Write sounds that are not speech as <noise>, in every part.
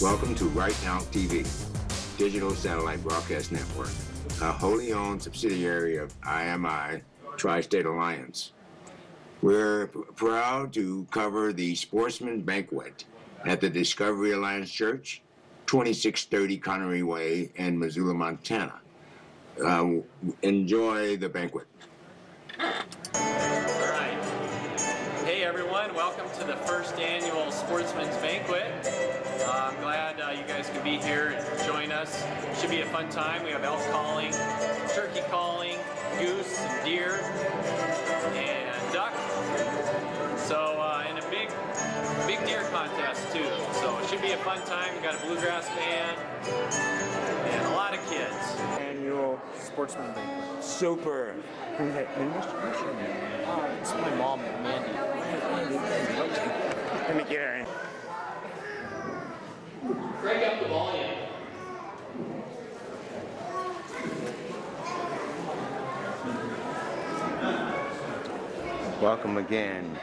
Welcome to Right Now TV, digital satellite broadcast network, a wholly owned subsidiary of IMI, Tri-State Alliance. We're proud to cover the Sportsman Banquet at the Discovery Alliance Church, 2630 Connery Way in Missoula, Montana. Uh, enjoy the banquet. All right. Hey everyone, welcome to the first annual Sportsman's Banquet. Uh, I'm glad uh, you guys could be here and join us. Should be a fun time. We have elk calling, turkey calling, goose, and deer, and duck. So, uh, and a big, big deer contest too. So it should be a fun time. We got a bluegrass band and a lot of kids. annual sportsman banquet. Super. And what's, what's your name? Uh, it's my mom, Mandy. Let me get her in. Crank up the volume. Welcome again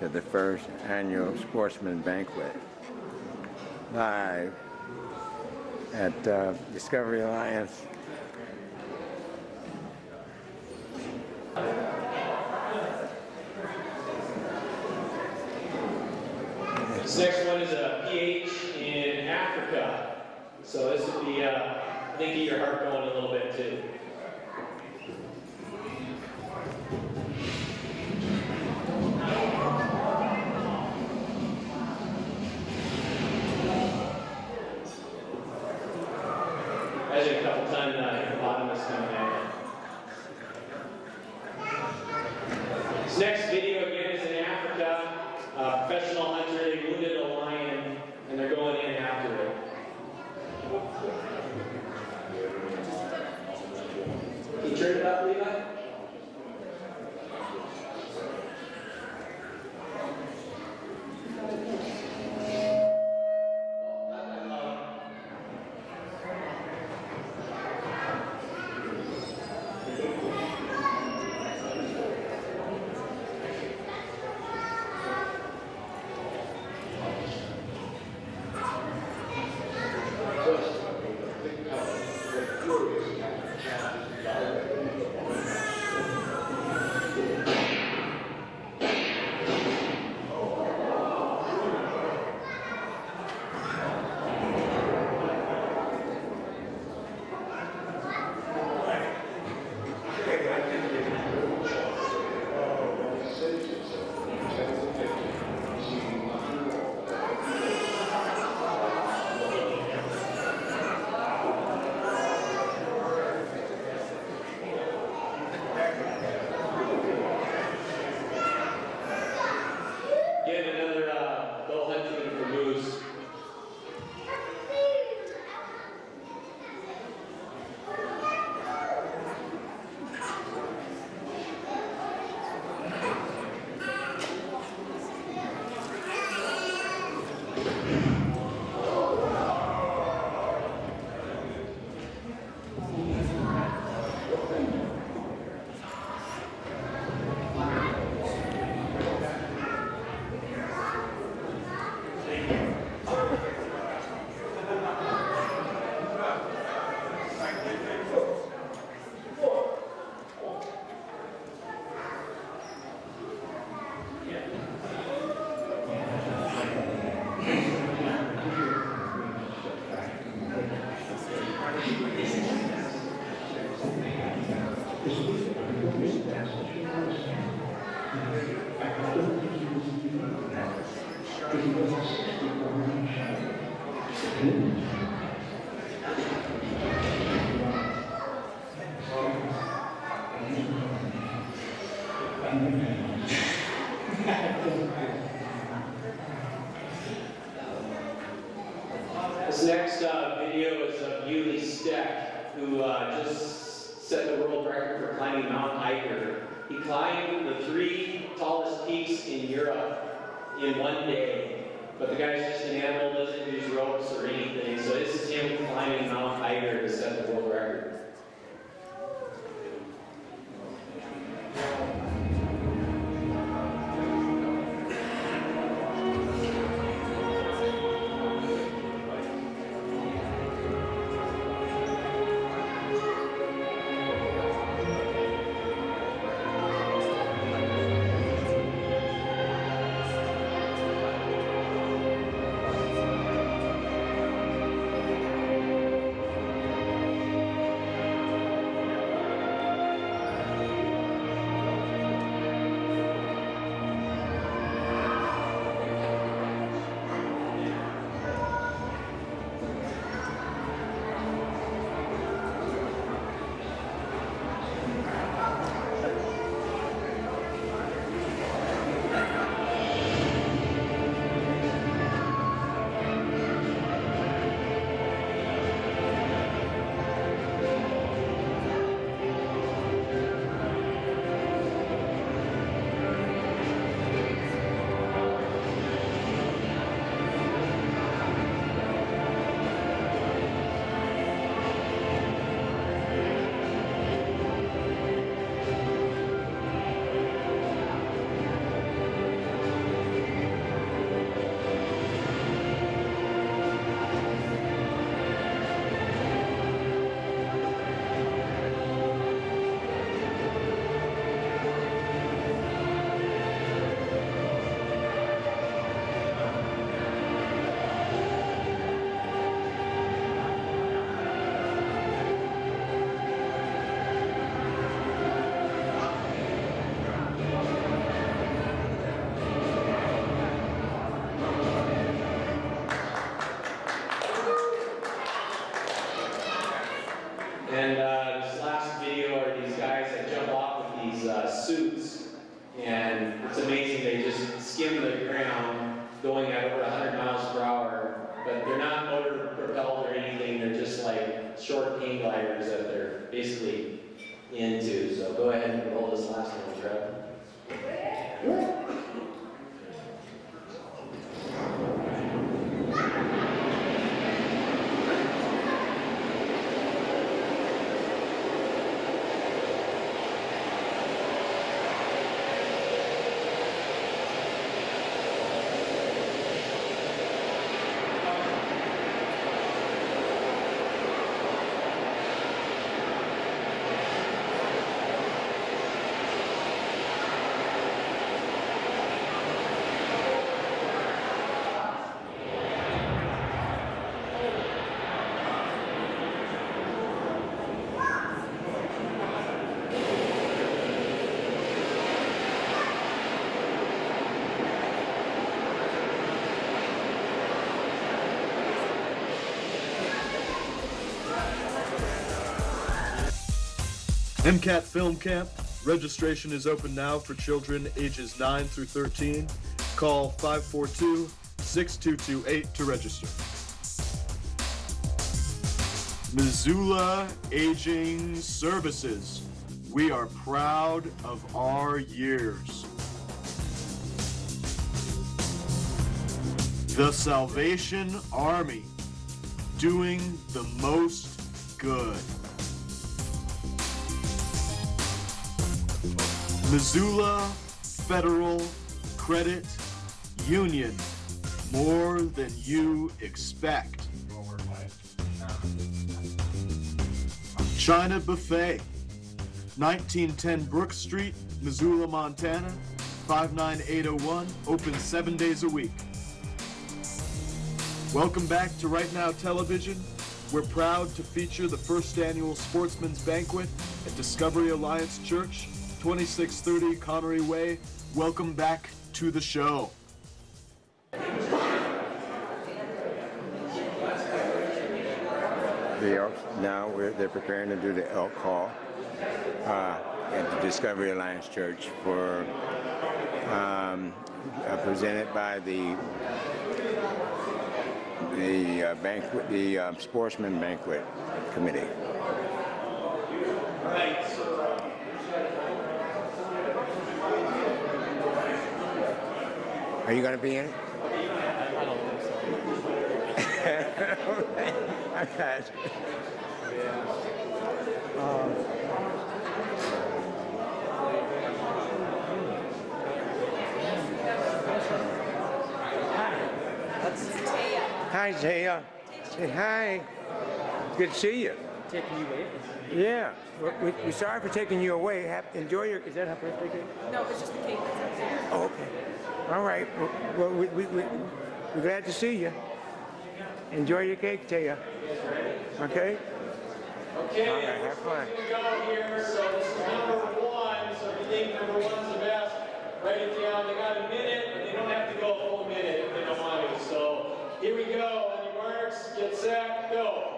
to the first annual Sportsman Banquet. Live at uh, Discovery Alliance. Next one is a PH in Africa. So this would be, uh, I think, get your heart going a little bit too. Who uh, just set the world record for climbing Mount Eiger. He climbed the three tallest peaks in Europe in one day. But the guy's just an animal, doesn't use ropes or anything. So this is him climbing Mount Eiger to set the world record. MCAT Film Camp. Registration is open now for children ages 9 through 13. Call 542 6228 to register. Missoula Aging Services. We are proud of our years. The Salvation Army. Doing the most good. Missoula Federal Credit Union. More than you expect. China Buffet. 1910 Brook Street, Missoula, Montana. 59801. Open seven days a week. Welcome back to Right Now Television. We're proud to feature the first annual Sportsman's Banquet at Discovery Alliance Church, 2630 Connery Way. Welcome back to the show. Now they're preparing to do the elk call uh, at the Discovery Alliance Church for um, uh, presented by the the uh, banquet, the uh, Sportsman Banquet Committee. Are you going to be in it? I don't think so. I got you. Hi, Jaya. Say hi. Good to see you. Taking you away. Yeah. We're, we- we're sorry for taking you away. Have, enjoy your. Is that her birthday cake? No, it's just the cake that's upstairs. Oh, okay. All right. Well, we, we, we, we're glad to see you. Enjoy your cake, Taya. Okay? Okay, All right, have fun. we're here. So this is number one. So if you think number one's the best, write it down. They got a minute, but they don't have to go a full minute if they don't want to. So here we go. On your marks, get set, go.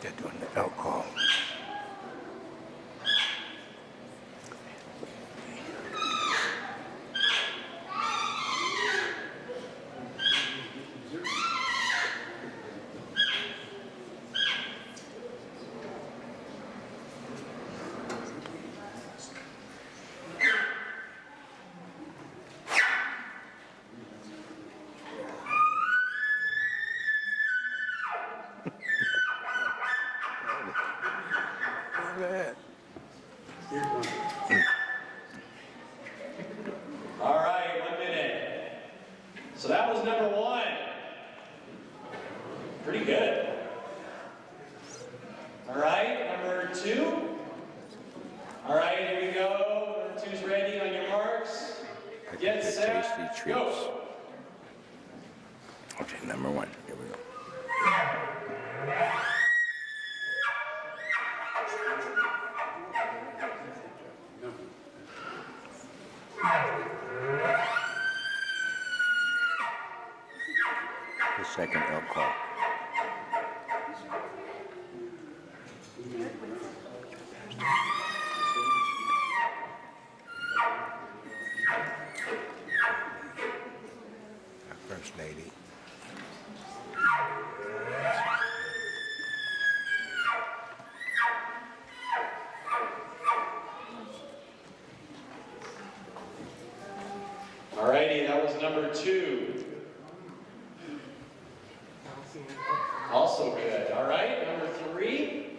They're doing the elk call. Look at that. All right, one minute. So that was number one. Pretty good. All right, number two. All right, here we go. Number two's ready on your marks. I Get think they're set, tasty treats. go. Okay, number one. Here we go. the second elk call. Also good. All right, number three.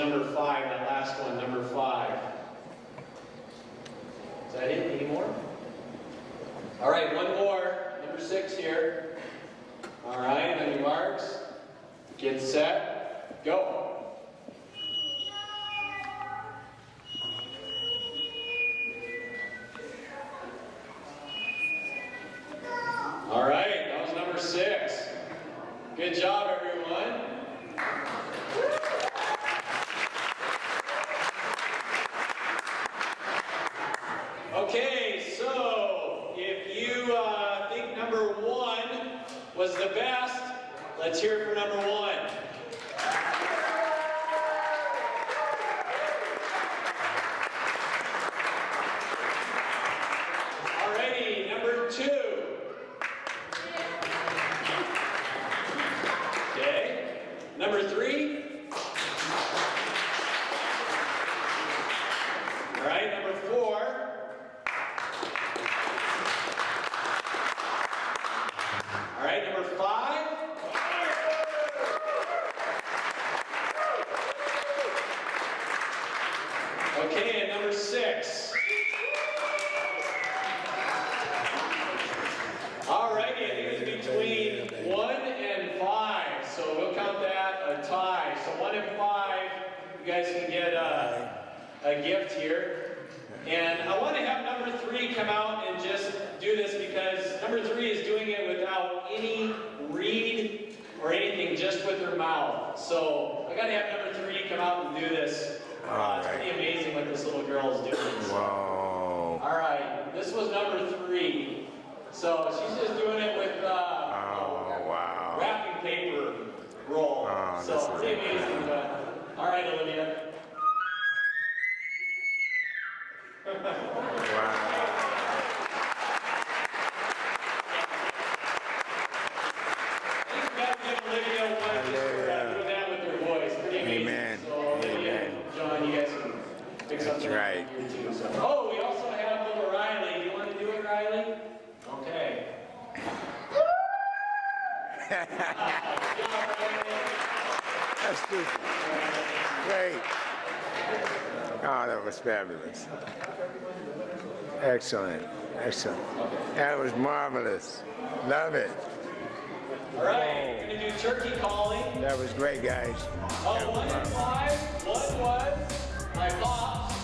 Number five, that last one, number five. Is that it? Any more? All right, one more. Number six here. All right, on your marks. Get set. Go. All right, that was number six. Good job, everyone. Okay, so if you uh, think number one was the best, let's hear it for number one. Alrighty, number two. Okay, number three. All right, number four. All right, number five. Okay, and number six. All righty, I think it's between one and five, so we'll count that a tie. So one and five, you guys can get a, a gift here. And I want to have number three come out and just do this because number three is doing it without any reed or anything, just with her mouth. So I got to have number three come out and do this. Uh, it's pretty amazing what this little girl is doing. So- Whoa. all right, this was number three. So she's just doing it with uh, Oh, wow. wrapping paper roll. Oh, so pretty amazing. But, all right, Olivia. <laughs> Wow. Thanks, guys, give Olivia one just for uh, doing that with her voice. Pretty amazing. Amen. So Olivia, Amen. John, you guys can pick something up right. here too. So. Oh, we also have little Riley. You want to do it, Riley? Okay. Good job, Riley. That's good. Great. Oh, that was fabulous. Excellent. Excellent. That was marvelous. Love it. All right, we're gonna do turkey calling. That was great, guys. Oh, one and five, what was my pops?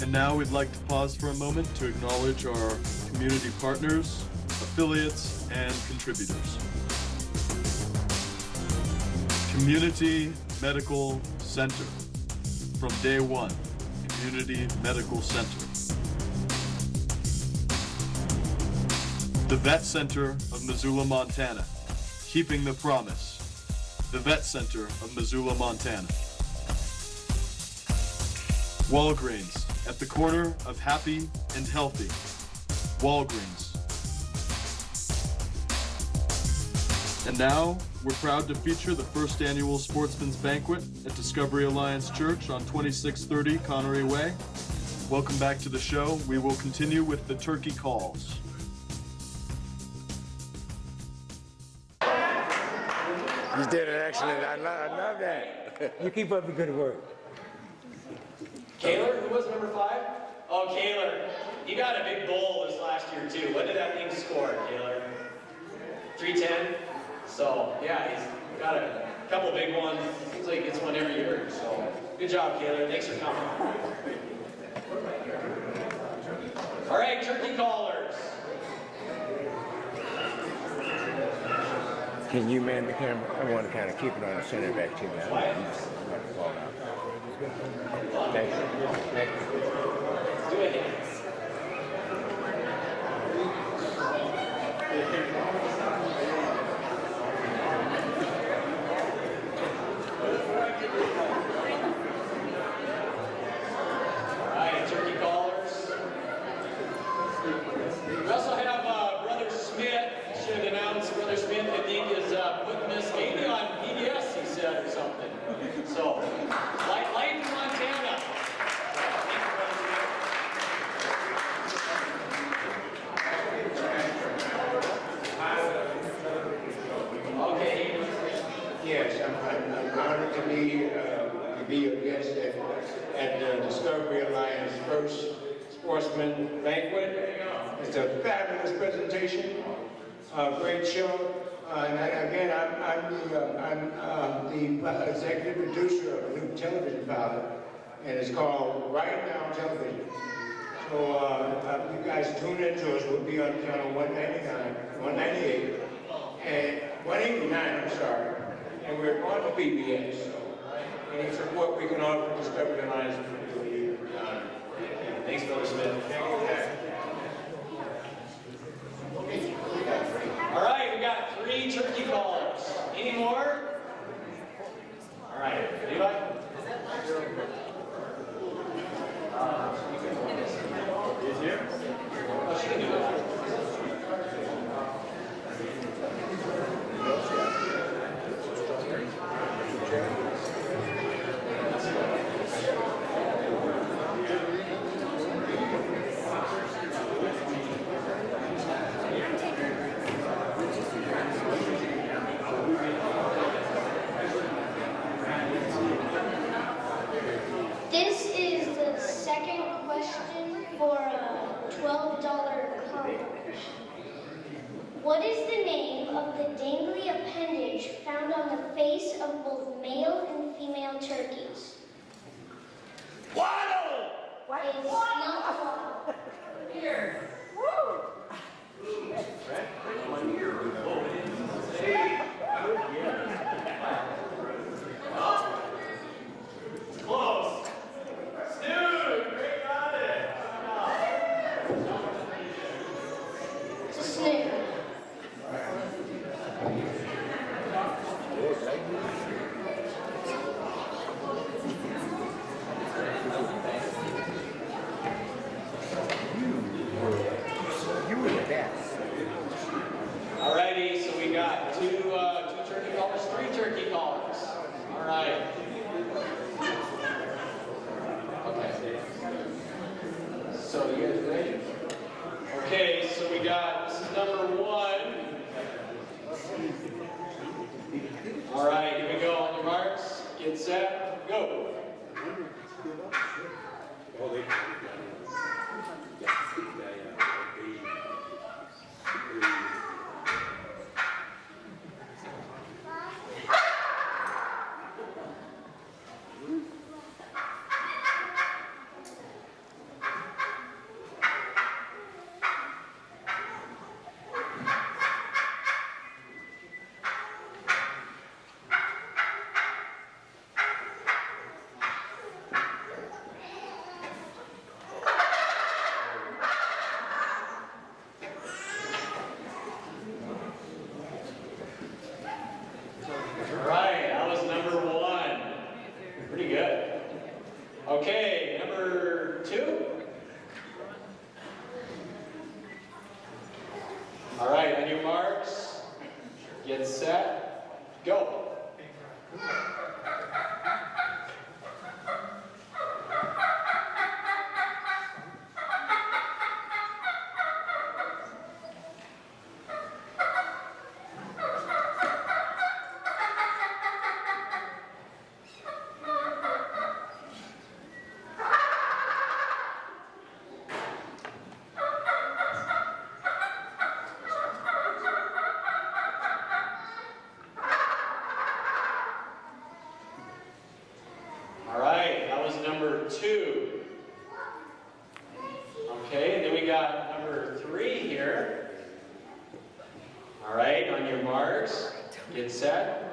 And now we'd like to pause for a moment to acknowledge our community partners, affiliates, and contributors. Community Medical Center. From day one, Community Medical Center. The Vet Center of Missoula, Montana. Keeping the promise. The Vet Center of Missoula, Montana. Walgreens, at the corner of happy and healthy. Walgreens. And now, we're proud to feature the first annual Sportsman's Banquet at Discovery Alliance Church on 2630 Connery Way. Welcome back to the show. We will continue with the turkey calls. You did an excellent. I love, I love that. You keep up the good work. Kaler, who was number five? Oh, Kaler. you got a big bowl this last year too. What did that thing score, Kaler? 310? So, yeah, he's got a couple big ones. Seems like he gets one every year. So, good job, Kaler. Thanks for coming. All right, turkey callers. Can you man the camera? I want to kind of keep it on the center back too. man. I don't you to let it fall out. Thank you. Thank you. Do it.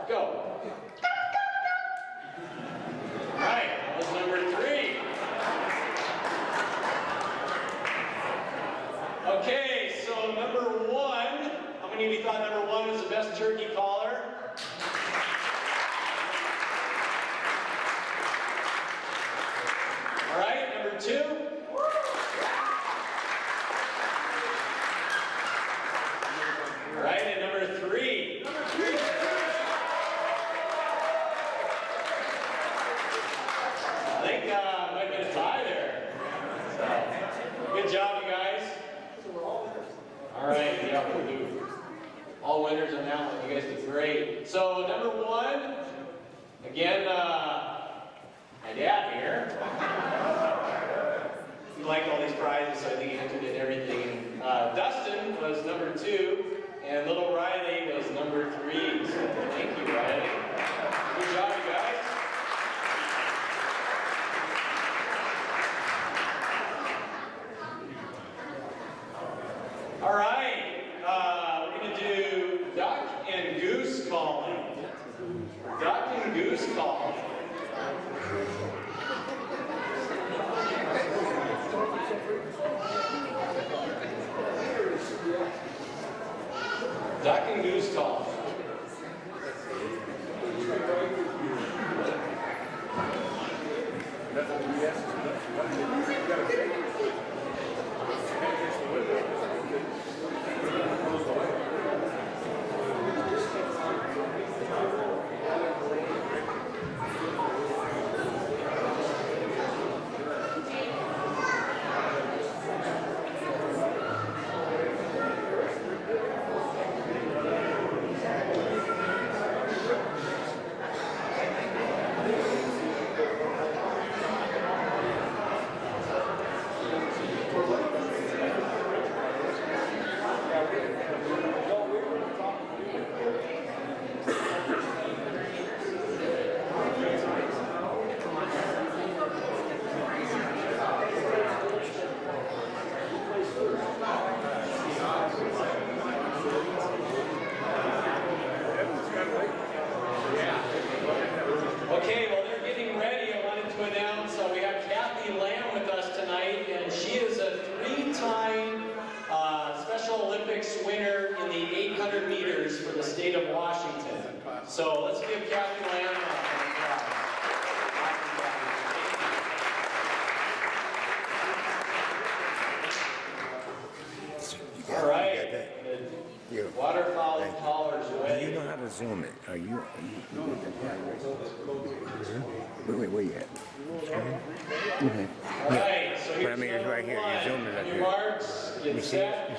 go. All right, that was number three. Okay, so number one, how many of you thought number one was the best turkey call?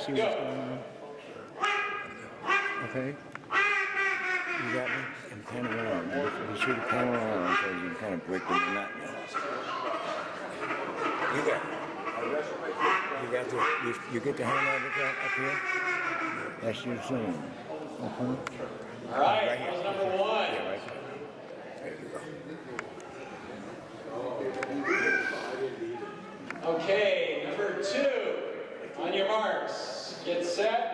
see what's going on. Okay? You got me? And pan around. Be sure to pan around so you can kind of break the monotony. You got You got the, you, you get the hand of the up here? That's your zone. Okay? Uh-huh. All right, right here. number one. Yeah, right there. There you go. Okay, number two. On your marks. It's set.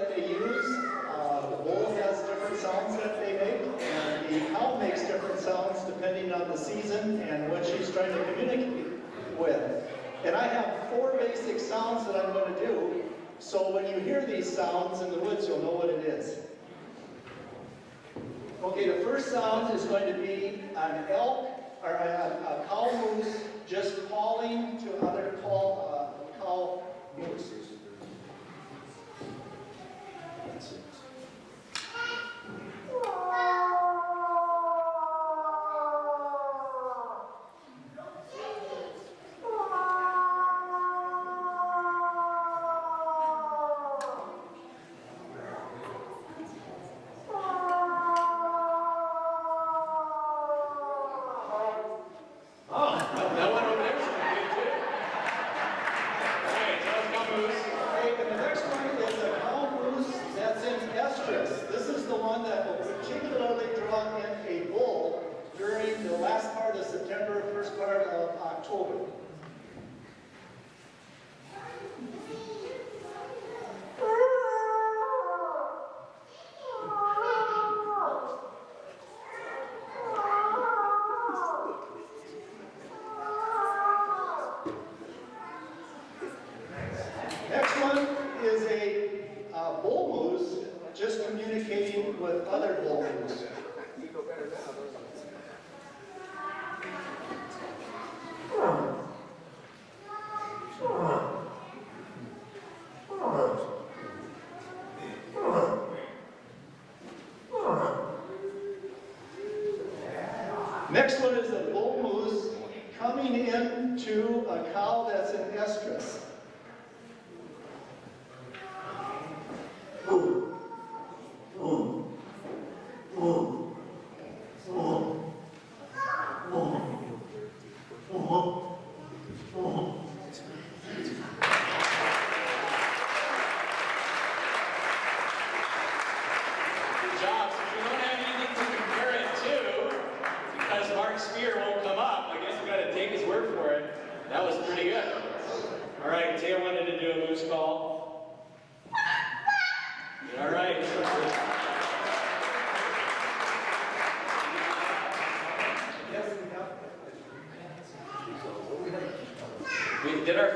that they use. Uh, the bull has different sounds that they make, and the cow makes different sounds depending on the season and what she's trying to communicate with. And I have four basic sounds that I'm going to do, so when you hear these sounds in the woods, you'll know what it is. Okay, the first sound is going to be an elk or a, a cow moose just calling to other call, uh, cow mooses. That's. Next one is a bull moose coming into a cow that's in estrus.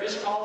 service called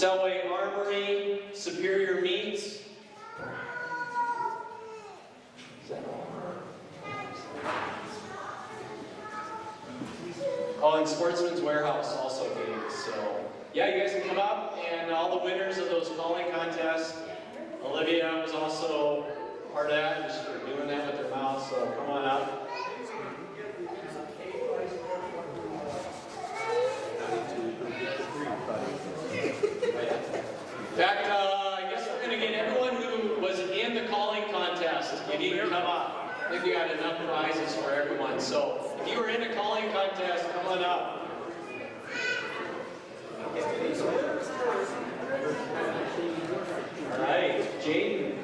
Selway Armory, Superior Meats. Oh, and Sportsman's Warehouse also games. So, yeah, you guys can come up, and all the winners of those calling contests. Olivia was also part of that, just for doing that with her mouth. So, come on up. fact, uh, I guess we're going to get everyone who was in the calling contest. You need to come up. I think we got enough prizes for everyone. So if you were in a calling contest, come on up. All right, Jaden.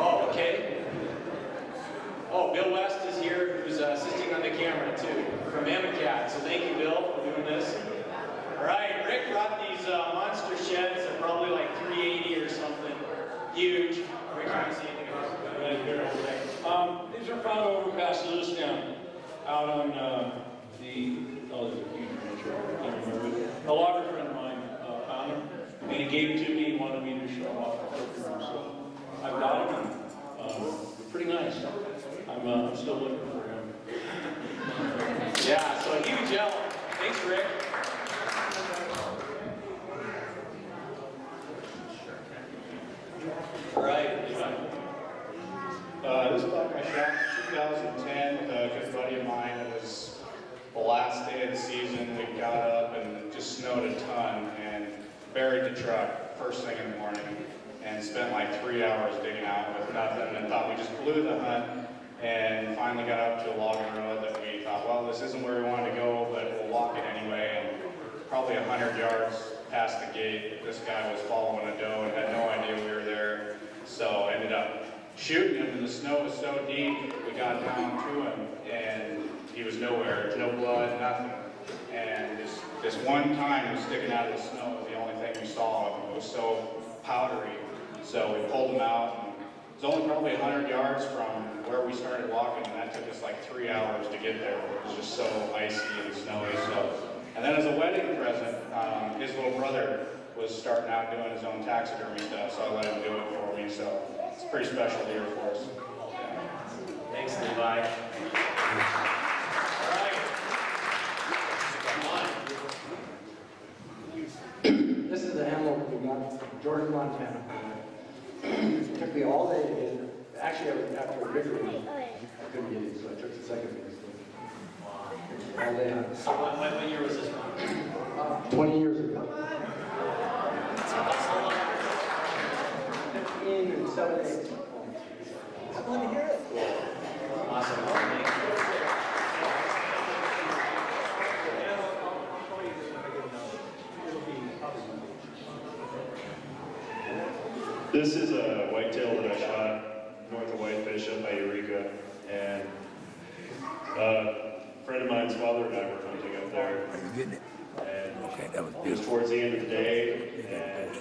Oh, okay. Oh, Bill West is here, who's uh, assisting on the camera too, from Amicat. So thank you, Bill, for doing this. All right, Rick brought these uh, monster sheds. They're probably like 380 or something. Huge. Rick, can see anything else? Um, these are found over past Lewistown, out on, uh, the, oh, there's a huge. A logger friend of mine, uh, found them, and he gave it to me, he wanted me to show off for them, so I've got. Um, they're pretty nice. I'm, uh, I'm still looking for him. <laughs> Yeah, so a huge L. Thanks, Rick. All right, Uh, this buck I shot in 2010 with a good buddy of mine. It was the last day of the season. We got up and it just snowed a ton and buried the truck first thing in the morning and spent like three hours digging out with nothing and thought we just blew the hunt and finally got up to a logging road that we thought, well, this isn't where we wanted to go, but we'll walk it anyway. And probably 100 yards past the gate, this guy was following a doe and had no idea we were there. So ended up shooting him, and the snow was so deep, we got down to him, and he was nowhere. No blood, nothing. And this, this one time, was sticking out of the snow was the only thing we saw. It was so powdery. So we pulled him out, it was only probably 100 yards from where we started walking, and that took us like three hours to get there. It was just so icy and snowy. So, and then as a wedding present, um, his little brother was starting out doing his own taxidermy stuff, so I let him do it for me. So it's pretty special deer for us. Thanks, Levi. All right. Come on. This is the animal we got from Georgia, Montana. It took me all day to get it. Actually, I was after a big one. I couldn't get it, so I took the second biggest one. All day. So what, what, what year was this from? Uh, Twenty years ago. Fifteen and seven eighths. I want to hear it. Awesome. Thank you. This is a whitetail that I shot north of Whitefish up by Eureka, and uh, a friend of mine's father and I were hunting up there. And that was It was towards the end of the day, and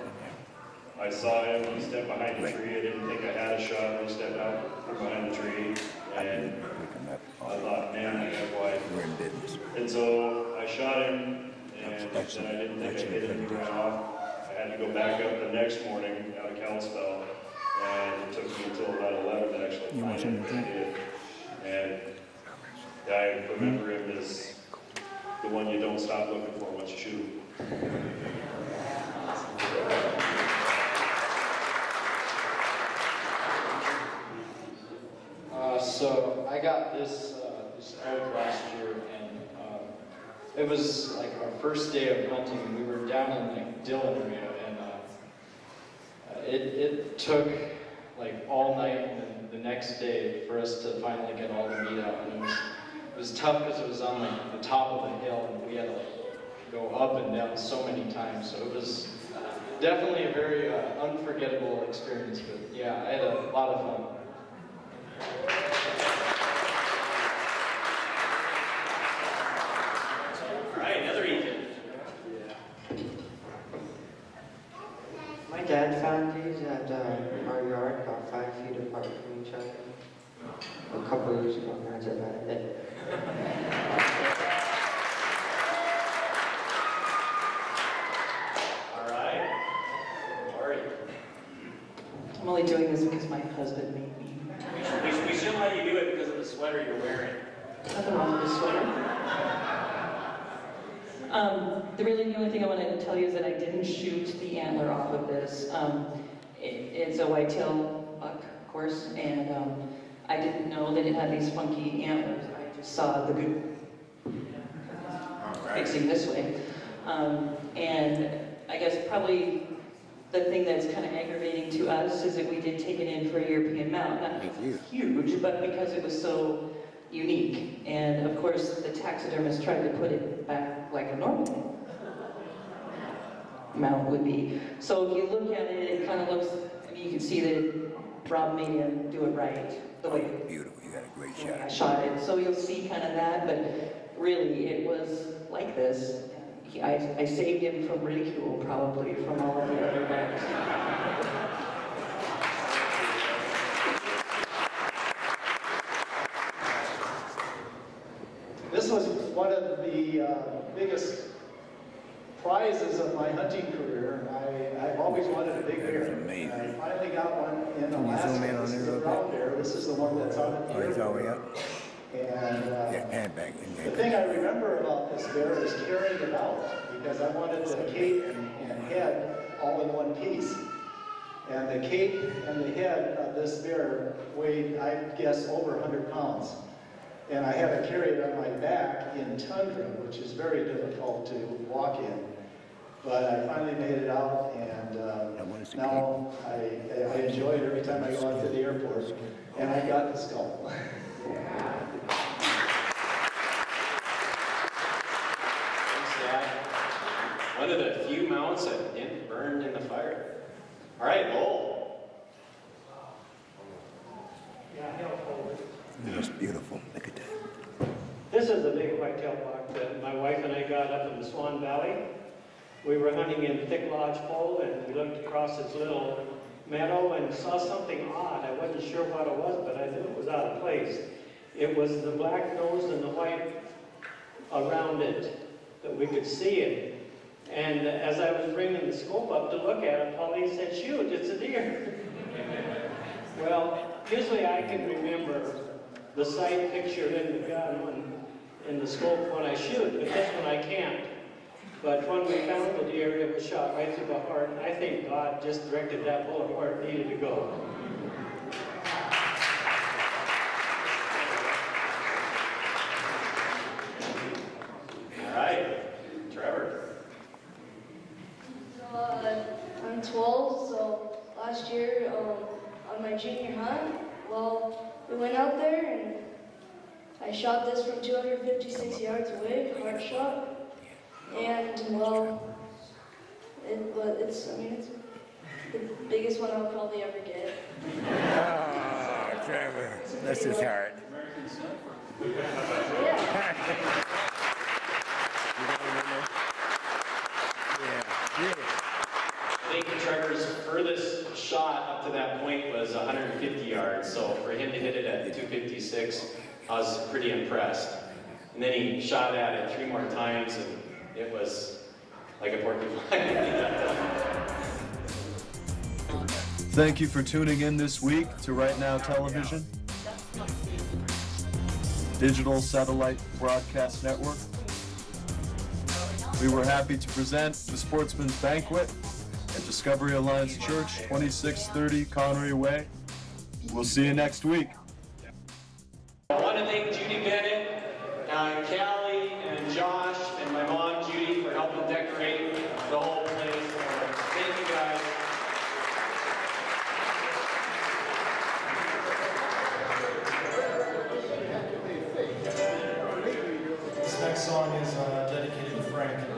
I saw him, he stepped behind the tree, I didn't think I had a shot, he stepped out from behind the tree, and I thought, man, I got wide. We're in business. And so I shot him, and then I didn't think I hit him, he ran off. I had to go back up the next morning out of Kalispell, and it took me until about eleven to actually find him. something I did. And I remember him as the one you don't stop looking for once you shoot him. Uh, so I got this uh, this elk last year, and um, it was like our first day of hunting. And we were down in like Dillon area, and uh, it it took like all night and the next day for us to finally get all the meat out. And it was it was tough because it was on like the top of the hill, and we had to like, go up and down so many times. So it was definitely a very uh, unforgettable experience. But yeah, I had a lot of fun. All right, another Ethan. My dad found these at uh, our yard, about five feet apart from each other. A couple of years ago, and that's about it. All right. Lori. I'm only doing this because my husband made me. We should, we should- we shouldn't let you do it because of the sweater you're wearing. Nothing wrong with this sweater. Um, the really the only thing I want to tell you is that I didn't shoot the antler off of this. Um, it, it's a whitetail buck, of course, and um, I didn't know that it had these funky antlers. I just saw the good facing this way. Um, and I guess probably the thing that's kind of aggravating to us is that we did take it in for a European mount. Not because it's huge, but because it was so unique. And of course, the taxidermist tried to put it back like a normal mount would be. So if you look at it, it kind of looks, I mean, you can see that Rob made him do it right, the way Beautiful, you got a great shot. I shot. shot it. So you'll see kind of that, but really, it was like this. He, I, I saved him from ridicule, probably, from all of the other guys. This was one of the uh, biggest prizes of my hunting career. I, I've always wanted a big bear. amazing. I finally got one in Can you Alaska. in on This is little brown bear. This is the one that's at the Oh, he's the up? And uh, Yeah, hand back the thing I remember about this bear is carrying it out because I wanted the cape and, and head all in one piece. And the cape and the head of this bear weighed, I guess, over 100 pounds. And I had to carry it on my back in tundra, which is very difficult to walk in. But I finally made it out, and uh, now I, I enjoy it every time I go out to the airport. And I got the skull. Thanks, Dad. One of the few mounts that didn't burn in the fire. All right, Lowell. That's beautiful. Look at that. This is the big whitetail buck that my wife and I got up in the Swan Valley. We were hunting in Thick lodgepole, and we looked across this little meadow and saw something odd. I wasn't sure what it was, but I knew it was out of place. It was the black nose and the white around it that we could see it. And as I was bringing the scope up to look at it, Pauline said, shoot, it's a deer. <laughs> Well, usually I can remember the sight picture in the gun when, in the scope when I shoot, but this one I can't. But when we found the deer, it was shot right through the heart, and I think God just directed that bullet where it needed to go. All right, Trevor. Uh, I'm 12, so last year um, on my junior hunt, well, we went out there and I shot this from 256 yards away, hard shot. And well, it, but it's, I mean, it's the biggest one I'll probably ever get. <laughs> Oh, Trevor, that's his heart. I think Trevor's furthest shot up to that point was 150 yards, so for him to hit it at 256, I was pretty impressed. And then he shot at it three more times, and it was like a porcupine. <laughs> Thank you for tuning in this week to Right Now Television, digital satellite broadcast network. We were happy to present the Sportsman's Banquet at Discovery Alliance Church, 2630 Connery Way. We'll see you next week. I want to thank Judy Bennett, uh, Callie, and Josh. song is uh, dedicated to Frank.